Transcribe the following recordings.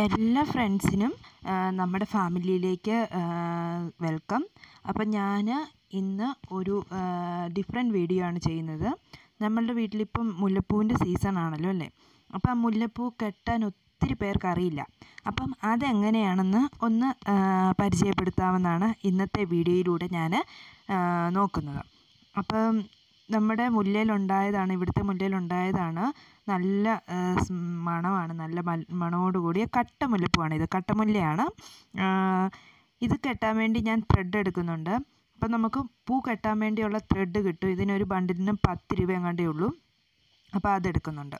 എല്ലാ ഫ്രണ്ട്സിനും നമ്മുടെ ഫാമിലിയിലേക്ക് വെൽക്കം. അപ്പം ഞാൻ ഇന്ന് ഒരു ഡിഫറെന്റ് വീഡിയോ ആണ് ചെയ്യുന്നത്. നമ്മളുടെ വീട്ടിലിപ്പം മുല്ലപ്പൂവിന്റെ സീസൺ ആണല്ലോ അല്ലേ? അപ്പം ആ മുല്ലപ്പൂ കെട്ടാൻ ഒത്തിരി പേർക്ക് അറിയില്ല. അപ്പം അതെങ്ങനെയാണെന്ന് ഒന്ന് പരിചയപ്പെടുത്താമെന്നാണ് ഇന്നത്തെ വീഡിയോയിലൂടെ ഞാൻ നോക്കുന്നത്. അപ്പം നമ്മുടെ മുല്ലയിലുണ്ടായതാണ് ഇവിടുത്തെ മുല്ലയിലുണ്ടായതാണ്. നല്ല മണമാണ് നല്ല മണമോട് കൂടിയ കട്ട മുല്ലപ്പൂവാണ് ഇത്. കട്ടമുല്ലയാണ്. ഇത് കെട്ടാൻ വേണ്ടി ഞാൻ ത്രെഡ് എടുക്കുന്നുണ്ട്. അപ്പം നമുക്ക് പൂ കെട്ടാൻ വേണ്ടിയുള്ള ത്രെഡ് കിട്ടും. ഇതിനൊരു ബണ്ടിലിന് പത്ത് രൂപ എങ്ങാണ്ടേ ഉള്ളൂ. അപ്പോൾ അതെടുക്കുന്നുണ്ട്.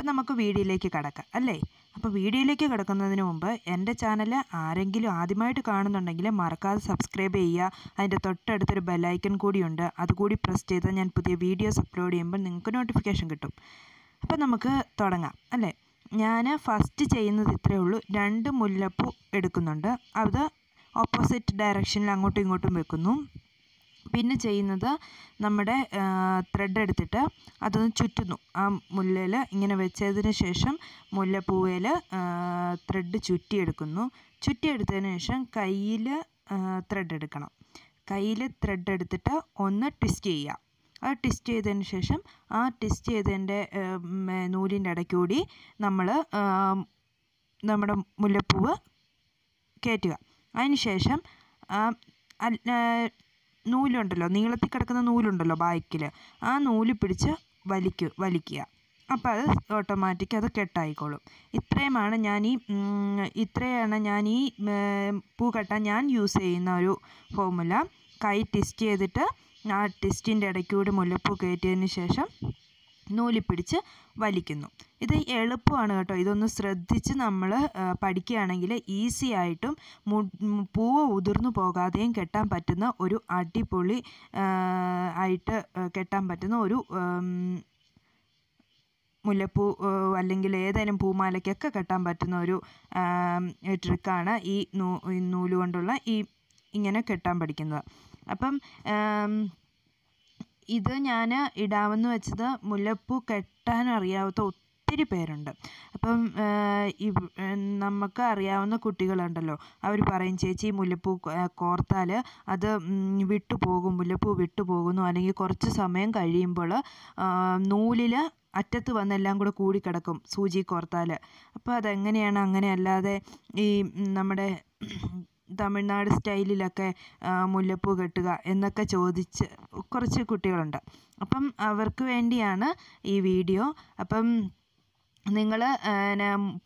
അപ്പം നമുക്ക് വീഡിയോയിലേക്ക് കടക്കാം അല്ലേ? അപ്പോൾ വീഡിയോയിലേക്ക് കിടക്കുന്നതിന് മുമ്പ് എന്റെ ചാനൽ ആരെങ്കിലും ആദ്യമായിട്ട് കാണുന്നുണ്ടെങ്കിൽ മറക്കാതെ സബ്സ്ക്രൈബ് ചെയ്യുക. അതിന്റെ തൊട്ടടുത്തൊരു ബെല്ലൈക്കൺ കൂടിയുണ്ട് അതുകൂടി പ്രസ് ചെയ്താൽ ഞാൻ പുതിയ വീഡിയോസ് അപ്ലോഡ് ചെയ്യുമ്പോൾ നിങ്ങൾക്ക് നോട്ടിഫിക്കേഷൻ കിട്ടും. അപ്പോൾ നമുക്ക് തുടങ്ങാം അല്ലേ? ഞാൻ ഫസ്റ്റ് ചെയ്യുന്നത് ഇത്രയേ ഉള്ളൂ. രണ്ട് മുല്ലപ്പൂ എടുക്കുന്നുണ്ട്. അത് ഓപ്പോസിറ്റ് ഡയറക്ഷനിൽ അങ്ങോട്ടും ഇങ്ങോട്ടും വെക്കുന്നു. പിന്നെ ചെയ്യുന്നത് നമ്മുടെ ത്രെഡ് എടുത്തിട്ട് അതൊന്ന് ചുറ്റുന്നു. ആ മുല്ലയിൽ ഇങ്ങനെ വെച്ചതിന് ശേഷം മുല്ലപ്പൂവേൽ ത്രെഡ് ചുറ്റിയെടുക്കുന്നു. ചുറ്റിയെടുത്തതിന് ശേഷം കയ്യിൽ ത്രെഡ് എടുക്കണം. കയ്യിൽ ത്രെഡ് എടുത്തിട്ട് ഒന്ന് ട്വിസ്റ്റ് ചെയ്യുക. ആ ട്വിസ്റ്റ് ചെയ്തതിന് ശേഷം ആ ട്വിസ്റ്റ് ചെയ്തതിന്റെ നൂലിന്റെ ഇടയ്ക്കൂടി നമ്മൾ നമ്മുടെ മുല്ലപ്പൂവ് കയറ്റുക അതിന് ശേഷം നൂലുണ്ടല്ലോ നീളത്തിൽ കിടക്കുന്ന നൂലുണ്ടല്ലോ ബാക്കിൽ ആ നൂൽ പിടിച്ച് വലിക്കുക വലിക്കുക. അപ്പോൾ അത് ഓട്ടോമാറ്റിക് അത് കെട്ടായിക്കോളും. ഇത്രയുമാണ് ഞാൻ ഈ ഇത്രയാണ് ഞാൻ ഈ പൂ കെട്ടാൻ ഞാൻ യൂസ് ചെയ്യുന്ന ഒരു ഫോമുല കൈ ട്വിസ്റ്റ് ചെയ്തിട്ട് ആ ട്വിസ്റ്റിന്റെ ഇടയ്ക്കൂടി മുല്ലപ്പൂ കയറ്റിയതിന് ശേഷം നൂലി പിടിച്ച് വലിക്കുന്നു. ഇത് എളുപ്പമാണ് കേട്ടോ. ഇതൊന്ന് ശ്രദ്ധിച്ച് നമ്മൾ പഠിക്കുകയാണെങ്കിൽ ഈസി ആയിട്ടും പൂവ് ഉതിർന്നു പോകാതെയും കെട്ടാൻ പറ്റുന്ന ഒരു അടിപൊളി ആയിട്ട് കെട്ടാൻ പറ്റുന്ന ഒരു മുല്ലപ്പൂ അല്ലെങ്കിൽ ഏതെങ്കിലും പൂമാലയ്ക്കൊക്കെ കെട്ടാൻ പറ്റുന്ന ഒരു ട്രിക്കാണ് ഈ നൂ നൂൽ കൊണ്ടുള്ള ഈ ഇങ്ങനെ കെട്ടാൻ പഠിക്കുന്നത്. അപ്പം ഇത് ഞാൻ ഇടാമെന്ന് വെച്ചത് മുല്ലപ്പൂ കെട്ടാൻ അറിയാത്ത ഒത്തിരി പേരുണ്ട്. അപ്പം നമുക്ക് അറിയാവുന്ന കുട്ടികളുണ്ടല്ലോ. അവർ പറയും ചേച്ചി മുല്ലപ്പൂ കോർത്താൽ അത് വിട്ടു പോകും മുല്ലപ്പൂ വിട്ടു പോകുന്നു. അല്ലെങ്കിൽ കുറച്ച് സമയം കഴിയുമ്പോൾ നൂലിൽ അറ്റത്ത് വന്നെല്ലാം കൂടെ കൂടിക്കിടക്കും സൂചി കോർത്താൽ അപ്പോൾ അതെങ്ങനെയാണ്? അങ്ങനെ അല്ലാതെ ഈ നമ്മുടെ തമിഴ്നാട് സ്റ്റൈലിലൊക്കെ മുല്ലപ്പൂ കെട്ടുക എന്നൊക്കെ ചോദിച്ച് കുറച്ച് കുട്ടികളുണ്ട്. അപ്പം അവർക്ക് വേണ്ടിയാണ് ഈ വീഡിയോ. അപ്പം നിങ്ങൾ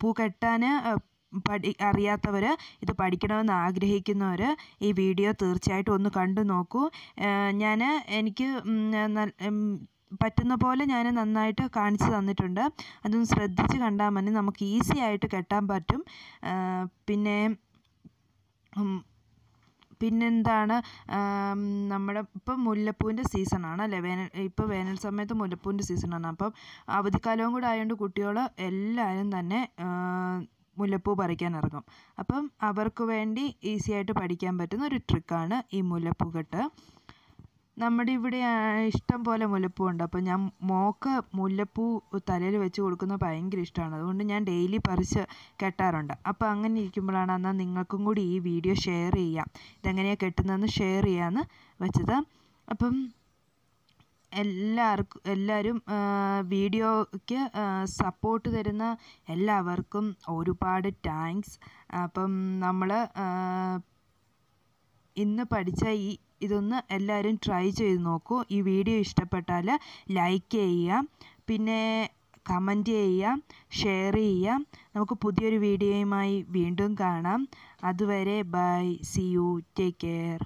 പൂ കെട്ടാൻ പഠി അറിയാത്തവർ ഇത് പഠിക്കണമെന്ന് ആഗ്രഹിക്കുന്നവർ ഈ വീഡിയോ തീർച്ചയായിട്ടും ഒന്ന് കണ്ടു നോക്കൂ. ഞാൻ എനിക്ക് പറ്റുന്ന പോലെ ഞാൻ നന്നായിട്ട് കാണിച്ചു തന്നിട്ടുണ്ട്. അതൊന്ന് ശ്രദ്ധിച്ച് കണ്ടാൽ മതി. നമുക്ക് ഈസി ആയിട്ട് കെട്ടാൻ പറ്റും. പിന്നെ പിന്നെന്താണ് നമ്മുടെ ഇപ്പം മുല്ലപ്പൂവിന്റെ സീസണാണ് അല്ലേ? വേനൽ ഇപ്പോൾ വേനൽ സമയത്ത് മുല്ലപ്പൂവിന്റെ സീസണാണ്. അപ്പം അവധിക്കാലവും കൂടെ ആയതുകൊണ്ട് കുട്ടികൾ എല്ലാവരും തന്നെ മുല്ലപ്പൂ പറിക്കാൻ ഇറങ്ങും. അപ്പം അവർക്ക് വേണ്ടി ഈസി ആയിട്ട് പഠിക്കാൻ പറ്റുന്ന ഒരു ട്രിക്കാണ് ഈ മുല്ലപ്പൂ കെട്ട്. നമ്മുടെ ഇവിടെ ഇഷ്ടം പോലെ മുല്ലപ്പൂ ഉണ്ട് അപ്പോൾ ഞാൻ മോക്ക് മുല്ലപ്പൂ തലയിൽ വെച്ച് കൊടുക്കുന്നത് ഭയങ്കര ഇഷ്ടമാണ്. അതുകൊണ്ട് ഞാൻ ഡെയിലി പറിച്ച് കെട്ടാറുണ്ട്. അപ്പം അങ്ങനെ ഇരിക്കുമ്പോഴാണ് എന്നാൽ നിങ്ങൾക്കും കൂടി ഈ വീഡിയോ ഷെയർ ചെയ്യാം. ഇതെങ്ങനെയാണ് കെട്ടുന്നതെന്ന് ഷെയർ ചെയ്യാമെന്ന് വെച്ചത്. അപ്പം എല്ലാവർക്കും എല്ലാവരും വീഡിയോയ്ക്ക് സപ്പോർട്ട് തരുന്ന എല്ലാവർക്കും ഒരുപാട് താങ്ക്സ്. അപ്പം നമ്മൾ ഇന്ന് പഠിച്ച ഈ ഇതൊന്ന് എല്ലാവരും ട്രൈ ചെയ്ത് നോക്കൂ. ഈ വീഡിയോ ഇഷ്ടപ്പെട്ടാൽ ലൈക്ക് ചെയ്യുക. പിന്നെ കമന്റ് ചെയ്യുക. ഷെയർ ചെയ്യുക. നമുക്ക് പുതിയൊരു വീഡിയോയുമായി വീണ്ടും കാണാം. അതുവരെ bye see you take care